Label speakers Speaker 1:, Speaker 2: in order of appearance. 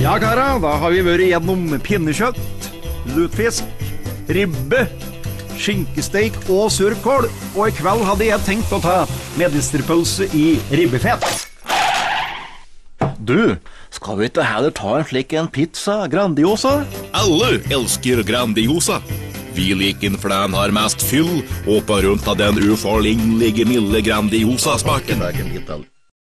Speaker 1: Ja, kara, da har vi vært gjennom pinnekjøtt, lutfisk, ribbe, skinkesteik og surkål. Og i kveld hadde jeg tenkt å ta medisterpølse i ribbefett.
Speaker 2: Du, skal vi ikke heller ta en slik en pizza Grandiosa?
Speaker 3: Alle elsker Grandiosa. Vi liker fordi den har mest fyll, og på rundt av den uforlignelige milde Grandiosa-smaken.
Speaker 2: En eller?